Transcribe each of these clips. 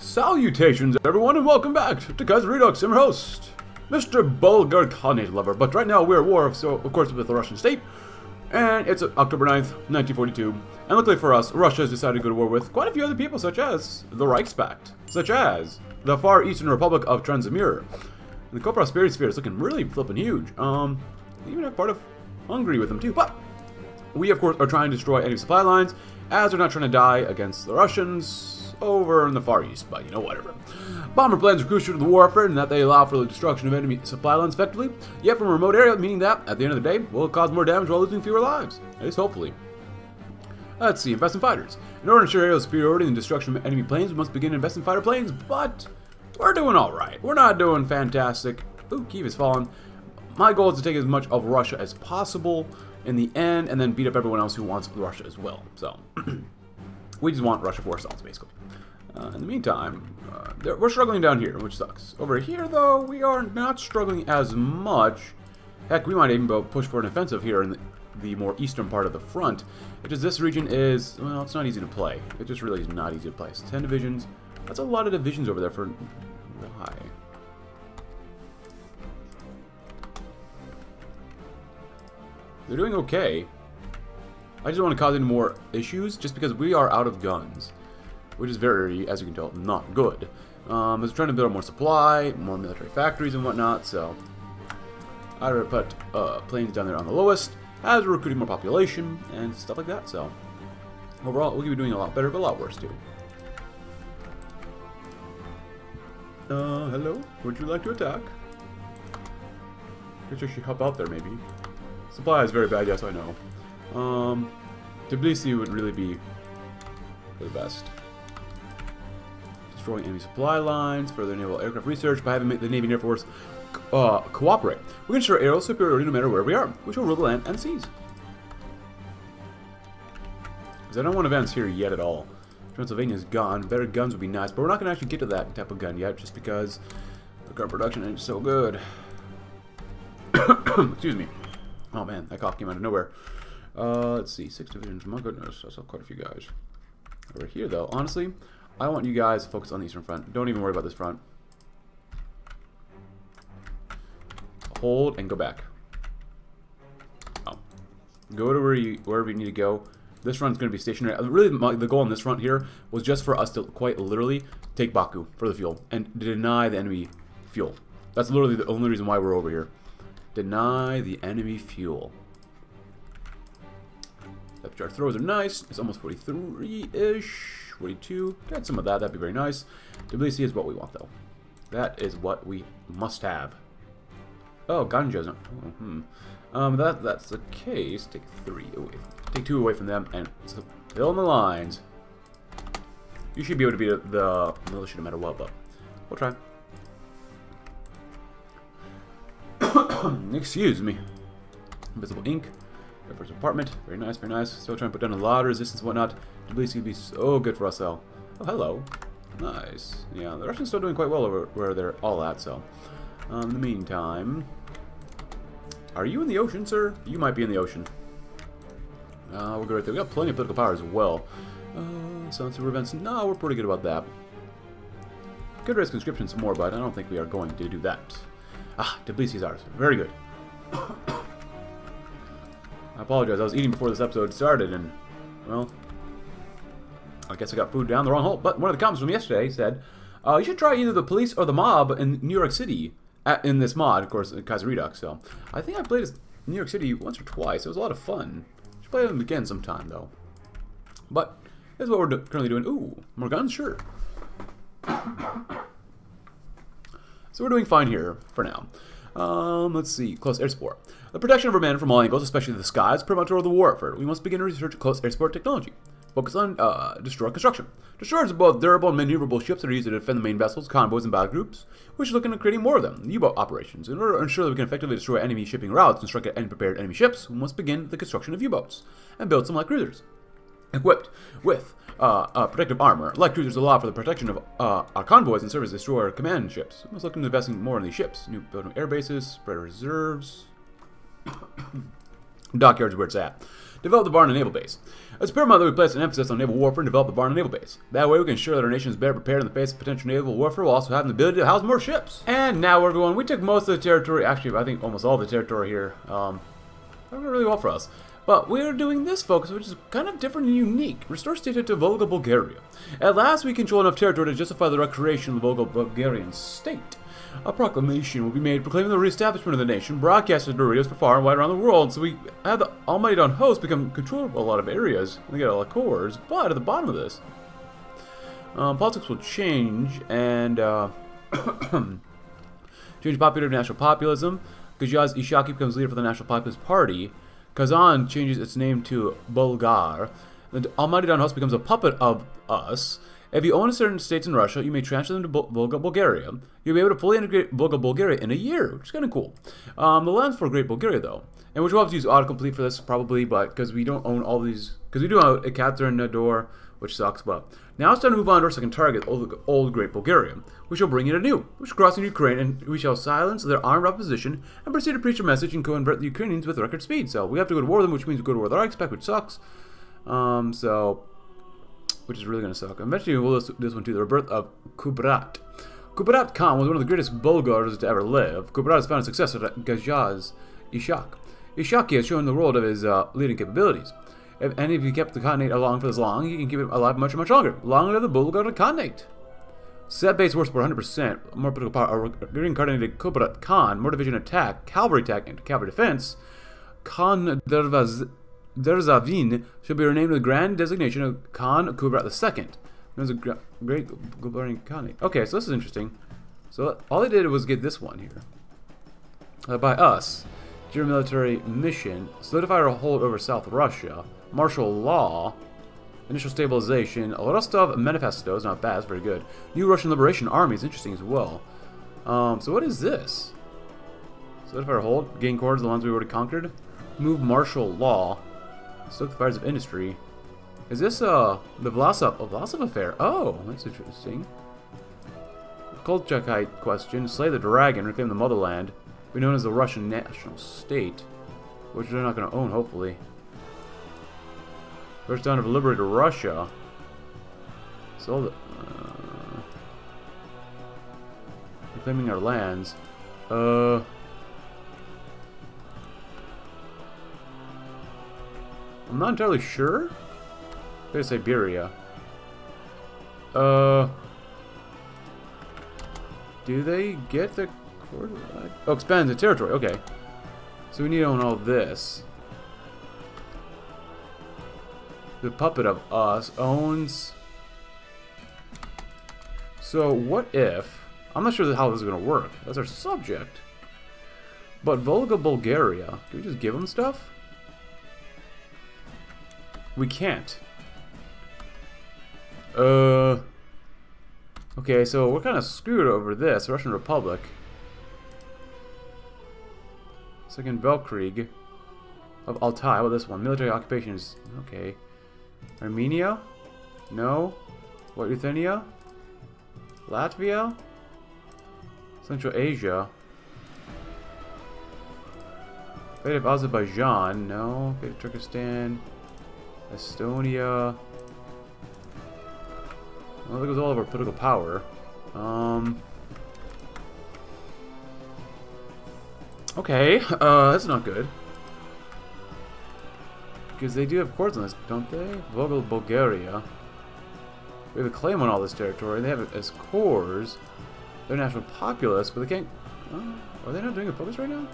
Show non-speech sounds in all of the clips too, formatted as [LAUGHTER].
Salutations, everyone, and welcome back to Kaiser Redux. I'm your host, Mr. Bulgar Khanate Lover. But right now, we're at war, so of course, with the Russian state. And it's October 9th, 1942. And luckily for us, Russia has decided to go to war with quite a few other people, such as the Reichspakt, such as the Far Eastern Republic of Transamur. And the co-prosperity sphere is looking really flipping huge. Um, even have part of Hungary with them too. But we, of course, are trying to destroy any supply lines, as they're not trying to die against the Russians over in the Far East, but you know, whatever. Bomber planes are crucial to the warfare in that they allow for the destruction of enemy supply lines effectively, yet from a remote area, meaning that, at the end of the day, will cause more damage while losing fewer lives. At least hopefully. Let's see, invest in fighters. In order to ensure aerial superiority and destruction of enemy planes, we must begin investing in fighter planes, but we're doing alright. We're not doing fantastic. Ooh, Kiev has fallen. My goal is to take as much of Russia as possible in the end, and then beat up everyone else who wants Russia as well. So, [CLEARS THROAT] we just want Russia for ourselves, basically. Uh, in the meantime, uh, we're struggling down here, which sucks. Over here, though, we are not struggling as much. Heck, we might even push for an offensive here in the, the more eastern part of the front. It's just this region is, well, it's not easy to play. It just really is not easy to play. It's 10 divisions. That's a lot of divisions over there for... Why? They're doing okay. I just don't want to cause any more issues, just because we are out of guns which is very, as you can tell, not good. Um, it's trying to build more supply, more military factories and whatnot, so I put uh, planes down there on the lowest, as we're recruiting more population and stuff like that, so overall, we'll be doing a lot better, but a lot worse too. Uh, hello? Would you like to attack? Guess I should help out there, maybe. Supply is very bad, yes, I know. Um, Tbilisi would really be the best destroying enemy supply lines, further naval aircraft research by having the Navy and Air Force uh, cooperate. We can ensure aerial superiority no matter where we are, which will rule the land and seas. Because I don't want advance here yet at all. Transylvania's gone. Better guns would be nice, but we're not going to actually get to that type of gun yet, just because the gun production ain't so good. [COUGHS] Excuse me. Oh man, that cough came out of nowhere. Uh, let's see, six divisions. My goodness, I saw quite a few guys. Over here, though, honestly, I want you guys to focus on the eastern front. Don't even worry about this front. Hold and go back. Oh. Go to where you, wherever you need to go. This front's going to be stationary. Uh, really, my, the goal on this front here was just for us to quite literally take Baku for the fuel and deny the enemy fuel. That's literally the only reason why we're over here. Deny the enemy fuel. Depth charge throws are nice. It's almost 43-ish. 42. Get some of that. That'd be very nice. Tbilisi is what we want, though. That is what we must have. Oh, Ganja's not. Oh, hmm. Um, that that's the case. Take three away. Take two away from them and fill in the lines. You should be able to beat the militia no matter what, but we'll try. [COUGHS] Excuse me. Invisible ink. First apartment. Very nice, very nice. Still trying to put down a lot of resistance and whatnot. Tbilisi would be so good for us, though. Oh, hello. Nice. Yeah, the Russians still doing quite well over where they're all at, so. Um, in the meantime... Are you in the ocean, sir? You might be in the ocean. Uh, we'll go right there. We got plenty of political power as well. Uh, Sunset events. No, we're pretty good about that. Could raise conscription some more, but I don't think we are going to do that. Ah, Tbilisi is ours. Very good. [COUGHS] I apologize. I was eating before this episode started, and, well, I guess I got food down the wrong hole. But one of the comments from yesterday said, uh, you should try either the police or the mob in New York City at, in this mod, of course, Kaiser Redux. So I think I played New York City once or twice. It was a lot of fun. Should play them again sometime, though. But this is what we're do currently doing. Ooh, more guns? Sure. [COUGHS] So we're doing fine here for now. Um, let's see. Close air support. The protection of our men from all angles, especially the skies, paramount to the warfare. We must begin to research close air support technology. Focus on uh, destroyer construction. Destroyers are both durable and maneuverable ships that are used to defend the main vessels, convoys, and battle groups. We should look into creating more of them, U-boat operations. In order to ensure that we can effectively destroy enemy shipping routes and strike at unprepared enemy ships, we must begin the construction of U-boats and build some light cruisers. Equipped with uh, uh, protective armor, light cruisers allow for the protection of uh, our convoys and serve as destroyer command ships. We must look into investing more in these ships. New building air bases, spread reserves. [COUGHS] Dockyard's where it's at. Develop the Varna Naval Base. It's paramount that we place an emphasis on naval warfare and develop the Varna Naval Base. That way we can ensure that our nation is better prepared in the face of potential naval warfare while also having the ability to house more ships. And now everyone, we took most of the territory, actually I think almost all the territory here. Um, that went really well for us. But we're doing this focus, which is kind of different and unique. Restore statehood to Volga, Bulgaria. At last, we control enough territory to justify the recreation of the Volga Bulgarian state. A proclamation will be made proclaiming the reestablishment of the nation, broadcasted to radios for far and wide around the world, so we have the Almighty Don host become control of a lot of areas. We get a lot of cores, but at the bottom of this, um, politics will change, and, uh, [COUGHS] change popular national populism. Gajaz Ishaki becomes leader for the National Populist Party. Kazan changes its name to Bulgar. The Almighty Don host becomes a puppet of us. If you own certain states in Russia, you may transfer them to Volga, Bulgaria. You'll be able to fully integrate Volga, Bulgaria in a year, which is kind of cool. Um, the land's for Great Bulgaria, though. And which we'll have to use autocomplete for this, probably, but because we don't own all these... Because we do own Ekaterinodar, which sucks, but... Now it's time to move on to our second target, old, old Great Bulgaria. We shall bring in a new, which crossing Ukraine, and we shall silence their armed opposition and proceed to preach a message and convert the Ukrainians with record speed. So we have to go to war with them, which means we go to war with our expect, which sucks. Um, so which is really going to suck. Eventually, we'll list this one too. The rebirth of Kubrat. Kubrat Khan was one of the greatest Bulgars to ever live. Kubrat has found a successor to Gajaz Ishak. Ishaki has shown the world of his uh, leading capabilities. If any of you kept the Khanate along for this long, you can keep it alive much, much longer. Long live the Bulgar Khanate! Set base worth 100%, more political power, reincarnated Kubrat Khan, more division attack, cavalry attack, and cavalry defense. Khan Dervaz Derzavin should be renamed the grand designation of Khan Kubrat II. Known as a great Bulgarian Khanate. Okay, so this is interesting. So all they did was get this one here. Uh, by us. Your military mission. Solidify our hold over South Russia. Martial law. Initial stabilization. Rostov Manifesto is not bad, it's very good. New Russian Liberation Army is interesting as well. Um, so what is this? Solidify our hold. Gain cores, the ones we already conquered. Move martial law. Stoke the fires of industry. Is this uh the Vlasov, oh, Vlasov affair? Oh, that's interesting. Kolchakite question. Slay the dragon, reclaim the motherland. Be known as the Russian national state. Which they're not going to own, hopefully. First down of liberated Russia. So, the, uh, reclaiming our lands. Uh... I'm not entirely sure. There's Siberia. Uh... Do they get the... Oh, expand the territory. Okay. So we need to own all this. The puppet of us owns... So what if... I'm not sure how this is going to work. That's our subject. But Volga, Bulgaria, can we just give them stuff? We can't. Uh... Okay, so we're kind of screwed over this. Russian Republic. Second Belkrieg of Altai. How about this one? Military occupations. Okay. Armenia? No. What, Lithuania? Latvia? Central Asia? Fate of Azerbaijan? No. Fate of Turkestan? Estonia. Well, there goes all of our political power. Um. Okay, uh, that's not good. Because they do have cords on this, don't they? Volga, Bulgaria. We have a claim on all this territory. They have it as cores. They're national populace, but they can't... Uh, are they not doing a focus right now?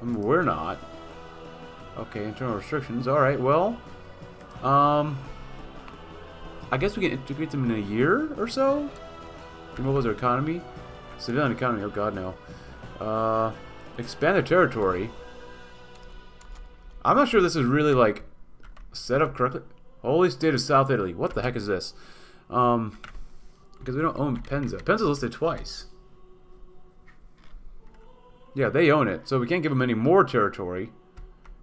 I mean, we're not. Okay, internal restrictions. Alright, well... Um... I guess we can integrate them in a year or so? And what was their economy? Civilian economy, oh god no. Uh... Expand their territory. I'm not sure this is really, like, set up correctly. Holy State of South Italy. What the heck is this? Um... Because we don't own Penza. Penza's listed twice. Yeah, they own it, so we can't give them any more territory.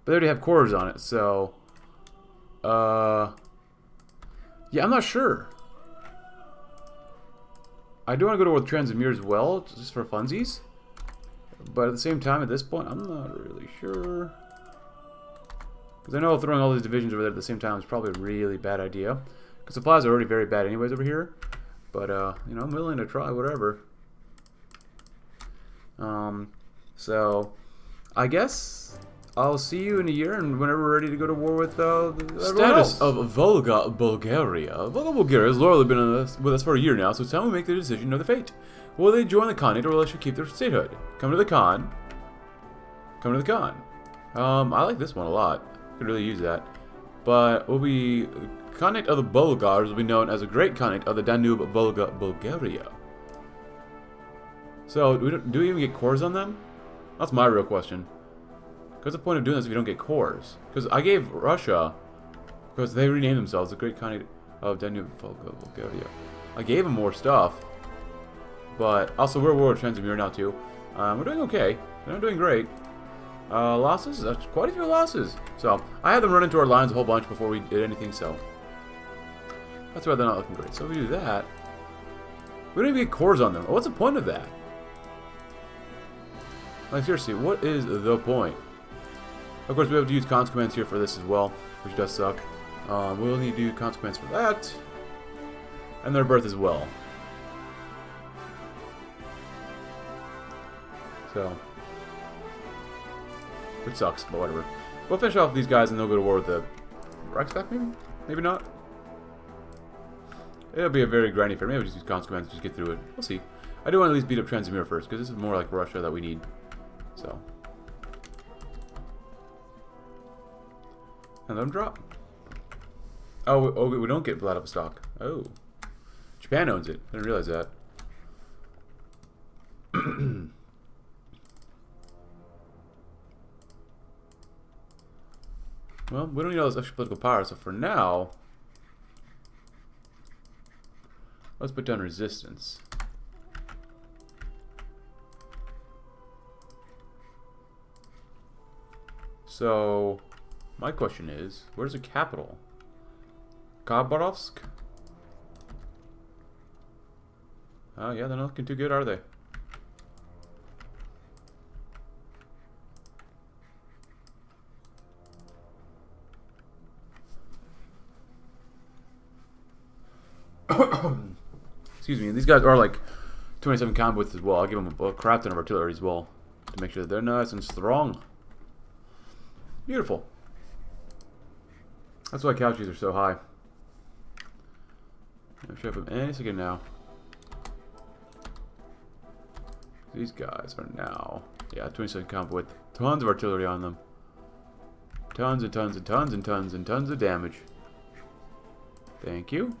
But they already have cores on it, so... Uh... Yeah, I'm not sure. I do want to go to with Transamur as well, just for funsies. But at the same time, at this point, I'm not really sure. Because I know throwing all these divisions over there at the same time is probably a really bad idea. Because supplies are already very bad anyways over here. But, uh, you know, I'm willing to try whatever. Um, so, I guess I'll see you in a year and whenever we're ready to go to war with, uh, Status of Volga, Bulgaria. Volga, Bulgaria has loyally been with us for a year now, so it's time we make the decision of the fate. Will they join the Khanate or will they keep their statehood? Come to the Khan. Come to the Khan. Um, I like this one a lot. Could really use that. But we'll be Khanate of the Bulgars will be known as a Great Khanate of the Danube Volga Bulgaria. So, do we, do we even get cores on them? That's my real question. What's the point of doing this if you don't get cores? Because I gave Russia, because they renamed themselves the Great County of Danube Bulgaria. I gave them more stuff. But also, we're World Transamur now, too. Um, we're doing okay. We're doing great. Uh, losses? That's quite a few losses. So, I had them run into our lines a whole bunch before we did anything, so... That's why they're not looking great. So if we do that... We don't even get cores on them. What's the point of that? Like, seriously, what is the point? Of course, we have to use consequence here for this as well, which does suck. Um, we'll need to do consequence for that. And their birth as well. So, which sucks, but whatever. We'll finish off these guys and they'll go to war with the Reichspakt, maybe? Maybe not. It'll be a very grindy affair. Maybe we'll just use consequence just get through it. We'll see. I do want to at least beat up Transamur first, because this is more like Russia that we need. So. Them drop. Oh, oh, we don't get Vladivostok. Oh. Japan owns it. I didn't realize that. [CLEARS THROAT] Well, we don't need all this extra political power, so for now, let's put down resistance. So, my question is, where's the capital? Khabarovsk? Oh yeah, they're not looking too good, are they? [COUGHS] Excuse me. and these guys are like 27 combat as well. I'll give them a, a crap ton of artillery as well to make sure that they're nice and strong. Beautiful. That's why couches are so high. I should have them any second now. These guys are now, yeah, 27 combat with tons of artillery on them. Tons and tons and tons and tons and tons of damage. Thank you.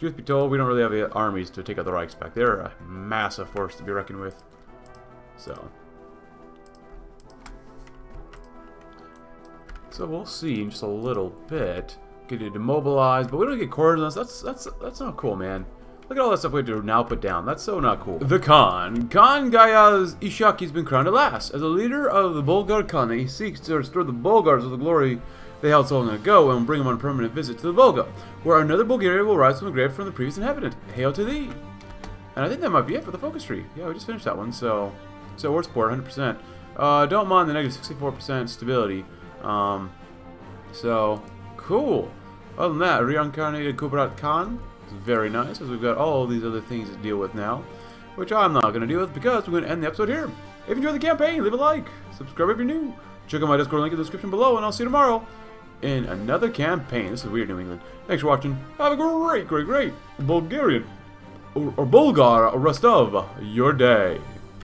Truth be told, we don't really have the armies to take out the Reichspakt. They're a massive force to be reckoned with. So. So we'll see in just a little bit. Get it demobilized, but we don't get us. That's that's that's not cool, man. Look at all that stuff we have to now put down. That's so not cool. The Khan. Khan Gayaz Ishaki has been crowned at last. As a leader of the Bulgar Khan, he seeks to restore the Bulgars with the glory they held so long ago and bring them on a permanent visit to the Volga, where another Bulgaria will rise from the grave from the previous inhabitant. Hail to thee! And I think that might be it for the focus tree. Yeah, we just finished that one, so... So, war support, 100%. Uh, don't mind the negative 64% stability. Um, so, cool. Other than that, reincarnated Kubrat Khan is very nice, as we've got all these other things to deal with now, which I'm not going to deal with because we're going to end the episode here. If you enjoyed the campaign, leave a like, subscribe if you're new, check out my Discord link in the description below, and I'll see you tomorrow in another campaign. This is weird, New England. Thanks for watching. Have a great, great, great Bulgarian or, or Bulgar or Rostov your day.